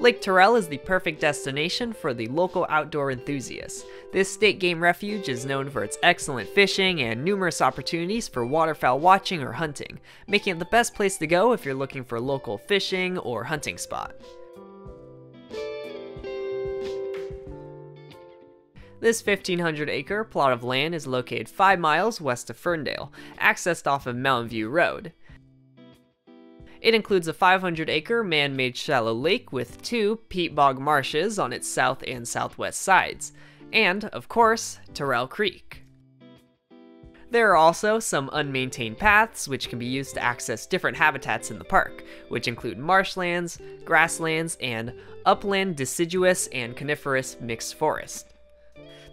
Lake Terrell is the perfect destination for the local outdoor enthusiasts. This state game refuge is known for its excellent fishing and numerous opportunities for waterfowl watching or hunting, making it the best place to go if you're looking for a local fishing or hunting spot. This 1,500 acre plot of land is located 5 miles west of Ferndale, accessed off of Mountain View Road. It includes a 500 acre man made shallow lake with two peat bog marshes on its south and southwest sides, and, of course, Terrell Creek. There are also some unmaintained paths which can be used to access different habitats in the park, which include marshlands, grasslands, and upland deciduous and coniferous mixed forest.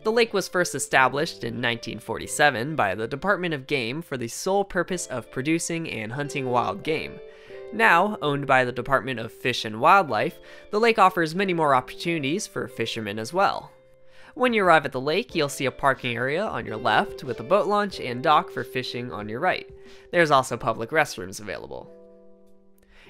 The lake was first established in 1947 by the Department of Game for the sole purpose of producing and hunting wild game, now owned by the Department of Fish and Wildlife, the lake offers many more opportunities for fishermen as well. When you arrive at the lake, you'll see a parking area on your left with a boat launch and dock for fishing on your right. There's also public restrooms available.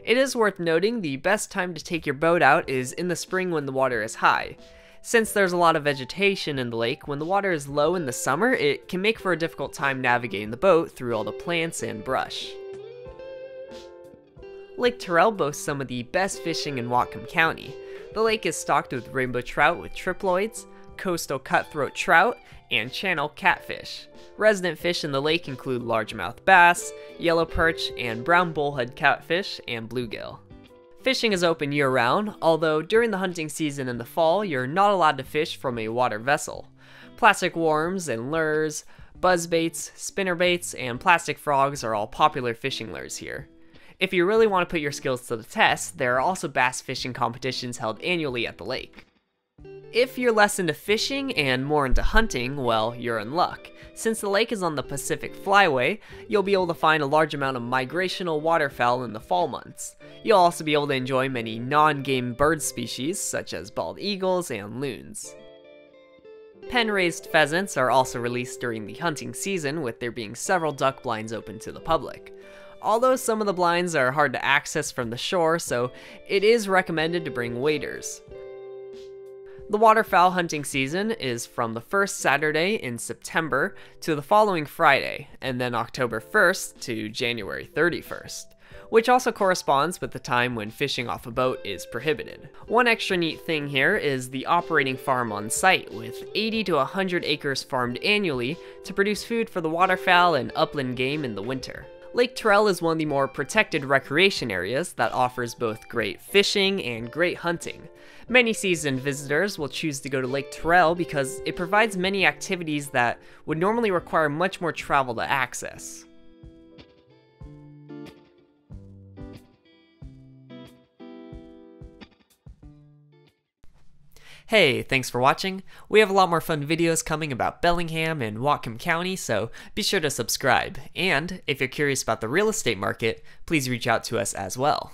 It is worth noting the best time to take your boat out is in the spring when the water is high. Since there's a lot of vegetation in the lake, when the water is low in the summer, it can make for a difficult time navigating the boat through all the plants and brush. Lake Terrell boasts some of the best fishing in Whatcom County. The lake is stocked with rainbow trout with triploids, coastal cutthroat trout, and channel catfish. Resident fish in the lake include largemouth bass, yellow perch, and brown bullhead catfish, and bluegill. Fishing is open year round, although during the hunting season in the fall, you're not allowed to fish from a water vessel. Plastic worms and lures, buzzbaits, spinnerbaits, and plastic frogs are all popular fishing lures here. If you really want to put your skills to the test, there are also bass fishing competitions held annually at the lake. If you're less into fishing and more into hunting, well, you're in luck. Since the lake is on the Pacific Flyway, you'll be able to find a large amount of migrational waterfowl in the fall months. You'll also be able to enjoy many non-game bird species, such as bald eagles and loons. Pen-raised pheasants are also released during the hunting season, with there being several duck blinds open to the public although some of the blinds are hard to access from the shore, so it is recommended to bring waders. The waterfowl hunting season is from the first Saturday in September to the following Friday, and then October 1st to January 31st which also corresponds with the time when fishing off a boat is prohibited. One extra neat thing here is the operating farm on site, with 80 to 100 acres farmed annually to produce food for the waterfowl and upland game in the winter. Lake Terrell is one of the more protected recreation areas that offers both great fishing and great hunting. Many seasoned visitors will choose to go to Lake Terrell because it provides many activities that would normally require much more travel to access. Hey, thanks for watching. We have a lot more fun videos coming about Bellingham and Whatcom County, so be sure to subscribe. And if you're curious about the real estate market, please reach out to us as well.